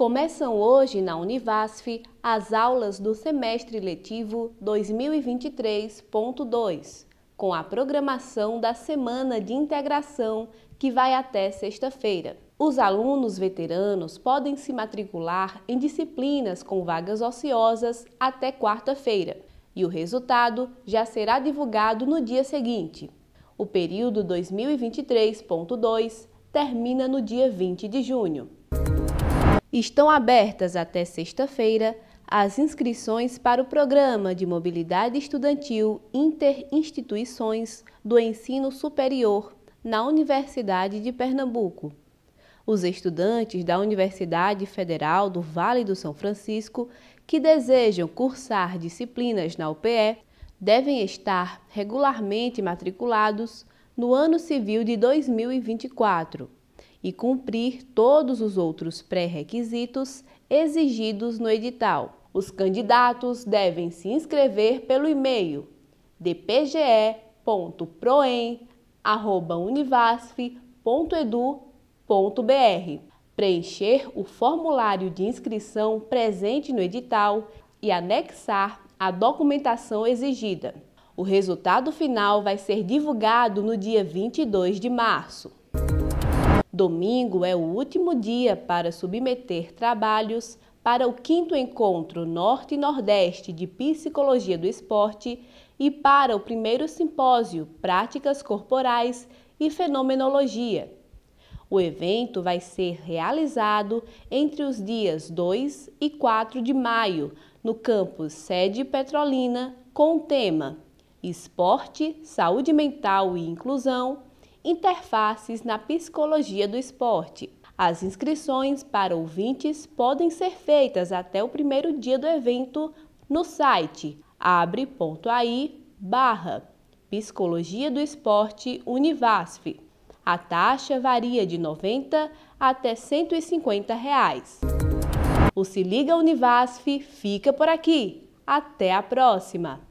Começam hoje na Univasf as aulas do semestre letivo 2023.2, com a programação da Semana de Integração que vai até sexta-feira. Os alunos veteranos podem se matricular em disciplinas com vagas ociosas até quarta-feira, e o resultado já será divulgado no dia seguinte. O período 2023.2 termina no dia 20 de junho. Estão abertas até sexta-feira as inscrições para o Programa de Mobilidade Estudantil Interinstituições do Ensino Superior na Universidade de Pernambuco. Os estudantes da Universidade Federal do Vale do São Francisco que desejam cursar disciplinas na UPE devem estar regularmente matriculados no ano civil de 2024 e cumprir todos os outros pré-requisitos exigidos no edital. Os candidatos devem se inscrever pelo e-mail dpge.proem@univasf.edu.br, preencher o formulário de inscrição presente no edital e anexar a documentação exigida. O resultado final vai ser divulgado no dia 22 de março. Domingo é o último dia para submeter trabalhos para o quinto encontro Norte e Nordeste de Psicologia do Esporte e para o primeiro simpósio Práticas Corporais e Fenomenologia. O evento vai ser realizado entre os dias 2 e 4 de maio no campus Sede Petrolina com o tema Esporte, Saúde Mental e Inclusão interfaces na psicologia do esporte. As inscrições para ouvintes podem ser feitas até o primeiro dia do evento no site abre.ai barra Psicologia do Esporte Univasf. A taxa varia de 90 até 150 reais. O Se Liga Univasf fica por aqui. Até a próxima!